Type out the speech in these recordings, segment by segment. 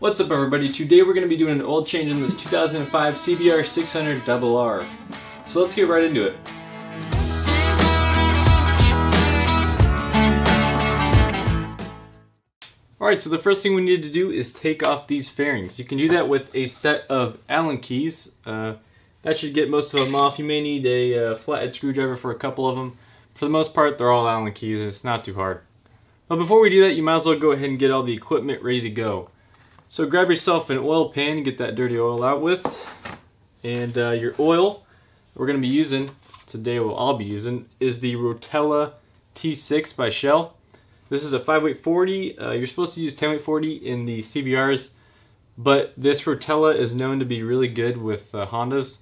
What's up everybody? Today we're going to be doing an oil change in this 2005 CBR 600RR. So let's get right into it. Alright, so the first thing we need to do is take off these fairings. You can do that with a set of Allen keys. Uh, that should get most of them off. You may need a uh, flathead screwdriver for a couple of them. For the most part, they're all Allen keys. and It's not too hard. But before we do that, you might as well go ahead and get all the equipment ready to go. So grab yourself an oil pan, get that dirty oil out with, and uh, your oil we're going to be using, today we'll all be using, is the Rotella T6 by Shell. This is a 5 weight 40. Uh, you're supposed to use 10 weight 40 in the CBRs, but this Rotella is known to be really good with uh, Hondas.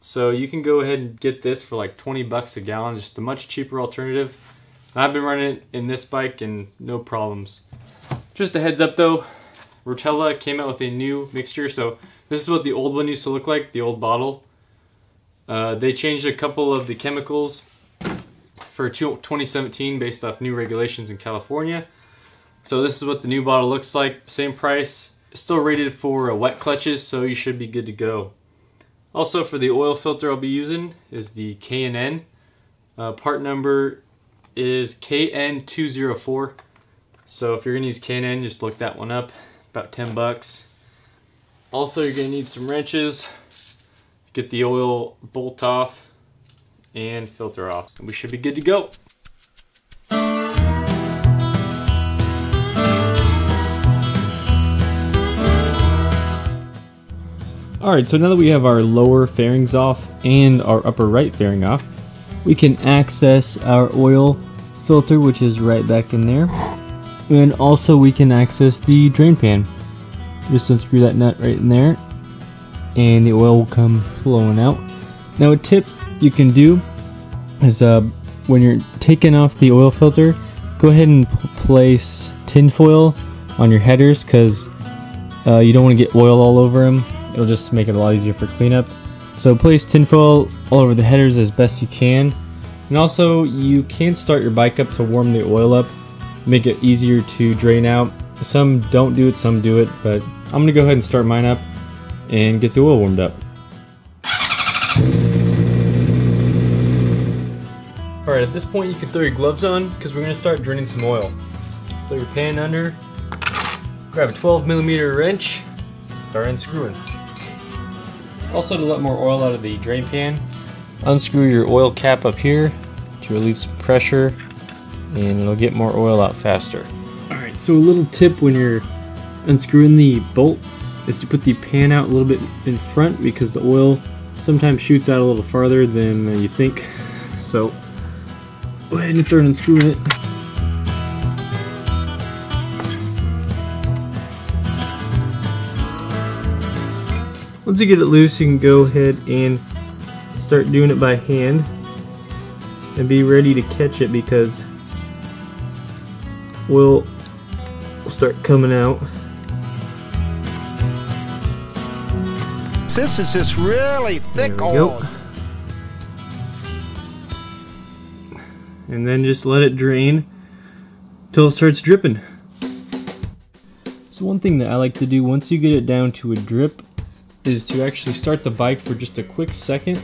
So you can go ahead and get this for like 20 bucks a gallon, just a much cheaper alternative. I've been running it in this bike and no problems. Just a heads up though, Rotella came out with a new mixture, so this is what the old one used to look like, the old bottle. Uh, they changed a couple of the chemicals for 2017 based off new regulations in California. So this is what the new bottle looks like, same price, still rated for wet clutches, so you should be good to go. Also for the oil filter I'll be using is the K&N. Uh, part number is KN204. So if you're gonna use K&N, just look that one up about 10 bucks. Also, you're gonna need some wrenches, get the oil bolt off and filter off. And we should be good to go. Alright, so now that we have our lower fairings off and our upper right fairing off, we can access our oil filter, which is right back in there and also we can access the drain pan. Just unscrew that nut right in there and the oil will come flowing out. Now a tip you can do is uh, when you're taking off the oil filter go ahead and place tinfoil on your headers because uh, you don't want to get oil all over them it'll just make it a lot easier for cleanup. So place tinfoil all over the headers as best you can. And also you can start your bike up to warm the oil up make it easier to drain out. Some don't do it, some do it, but I'm gonna go ahead and start mine up and get the oil warmed up. Alright, at this point you can throw your gloves on because we're gonna start draining some oil. Throw your pan under, grab a 12 millimeter wrench, start unscrewing. Also to let more oil out of the drain pan, unscrew your oil cap up here to relieve some pressure and it'll get more oil out faster. Alright, so a little tip when you're unscrewing the bolt is to put the pan out a little bit in front because the oil sometimes shoots out a little farther than uh, you think. So go ahead and start unscrewing it. Once you get it loose, you can go ahead and start doing it by hand and be ready to catch it because will start coming out. This is just really thick oil. And then just let it drain till it starts dripping. So one thing that I like to do once you get it down to a drip is to actually start the bike for just a quick second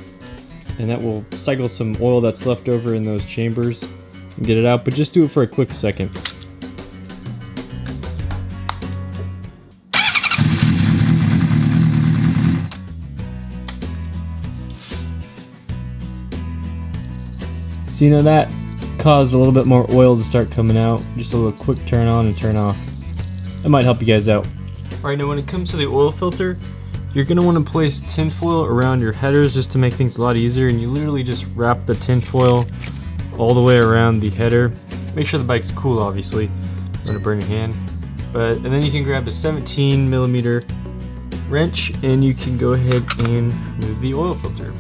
and that will cycle some oil that's left over in those chambers and get it out, but just do it for a quick second. So you know that caused a little bit more oil to start coming out. Just a little quick turn on and turn off. That might help you guys out. Alright, now when it comes to the oil filter, you're going to want to place tinfoil around your headers just to make things a lot easier. And you literally just wrap the tinfoil all the way around the header. Make sure the bike's cool, obviously. Don't want to burn your hand. But, and then you can grab a 17 millimeter wrench and you can go ahead and move the oil filter.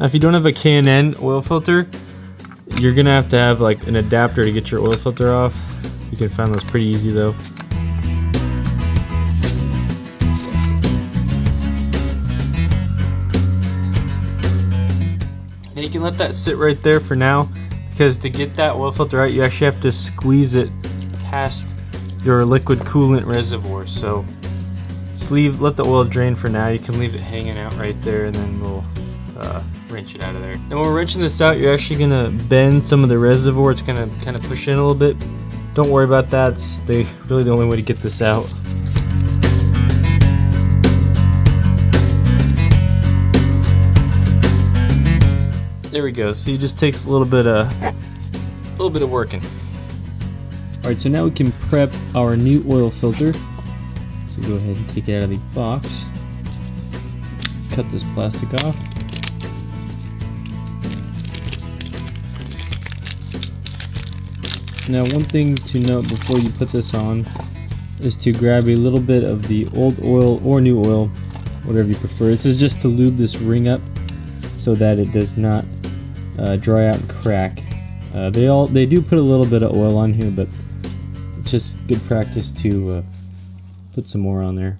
Now if you don't have a K&N oil filter, you're gonna have to have like an adapter to get your oil filter off. You can find those pretty easy though. And you can let that sit right there for now because to get that oil filter out, you actually have to squeeze it past your liquid coolant reservoir. So just leave, let the oil drain for now. You can leave it hanging out right there, and then we'll uh, wrench it out of there. Now when we're wrenching this out, you're actually gonna bend some of the reservoir. It's gonna kind of push in a little bit. Don't worry about that. It's the, really the only way to get this out. There we go. So it just takes a little bit of a little bit of working. All right, so now we can prep our new oil filter. So go ahead and take it out of the box. Cut this plastic off. Now one thing to note before you put this on is to grab a little bit of the old oil or new oil, whatever you prefer. This is just to lube this ring up so that it does not uh, dry out and crack. Uh, they all they do put a little bit of oil on here, but it's just good practice to uh, put some more on there.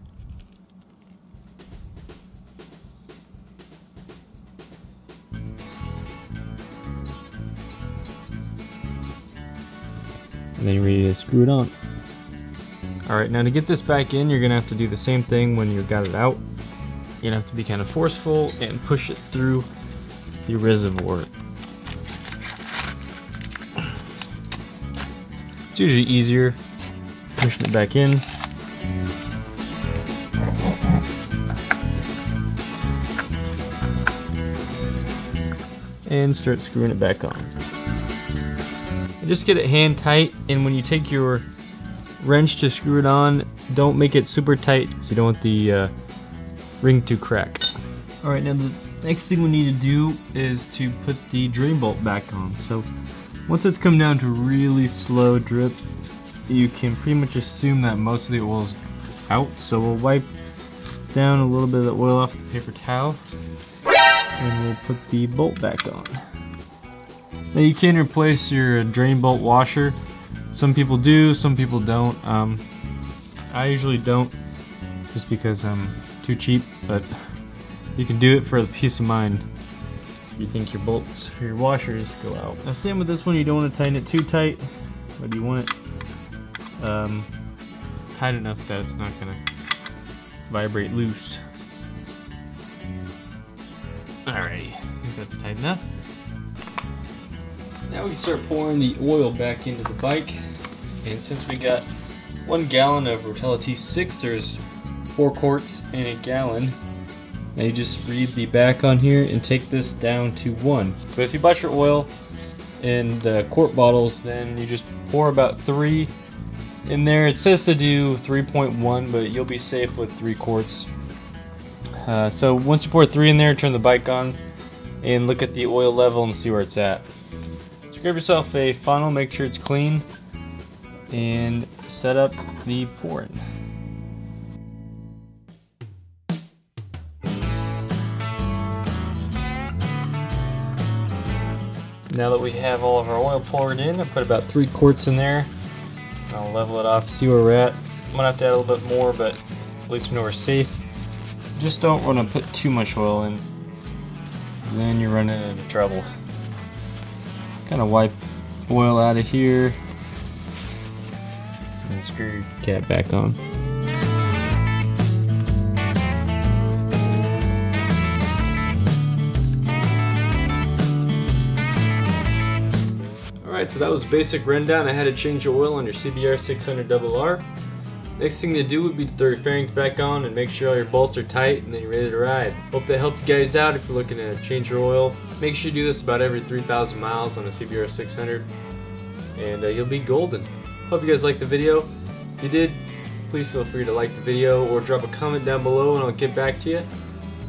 And then you're ready to screw it on. Alright, now to get this back in, you're going to have to do the same thing when you got it out. You're going to have to be kind of forceful and push it through the reservoir. It's usually easier pushing it back in. And start screwing it back on. Just get it hand tight and when you take your wrench to screw it on, don't make it super tight so you don't want the uh, ring to crack. Alright, now the next thing we need to do is to put the drain bolt back on. So once it's come down to really slow drip, you can pretty much assume that most of the oil is out. So we'll wipe down a little bit of the oil off the paper towel and we'll put the bolt back on. Now you can replace your drain bolt washer. Some people do, some people don't. Um, I usually don't just because I'm too cheap, but you can do it for the peace of mind. You think your bolts or your washers go out. Now same with this one, you don't want to tighten it too tight, but you want it um, tight enough that it's not gonna vibrate loose. Alrighty, I think that's tight enough. Now we start pouring the oil back into the bike. And since we got one gallon of Rotella T6, there's four quarts in a gallon. Now you just read the back on here and take this down to one. But if you bought your oil in the quart bottles, then you just pour about three in there. It says to do 3.1, but you'll be safe with three quarts. Uh, so once you pour three in there, turn the bike on and look at the oil level and see where it's at. Grab yourself a funnel, make sure it's clean, and set up the pouring. Now that we have all of our oil poured in, I put about three quarts in there. I'll level it off, see where we're at. I'm gonna have to add a little bit more, but at least we know we're safe. Just don't want to put too much oil in, then you're running into trouble. Kind of wipe oil out of here, and screw your cap back on. Alright, so that was basic rundown. I had to change the oil on your CBR 600RR. Next thing to do would be to throw your fairings back on and make sure all your bolts are tight and then you're ready to ride. Hope that helped you guys out if you're looking to change your oil. Make sure you do this about every 3,000 miles on a CBR 600 and uh, you'll be golden. Hope you guys liked the video. If you did, please feel free to like the video or drop a comment down below and I'll get back to you.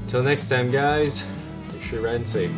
Until next time guys, make sure you're riding safe.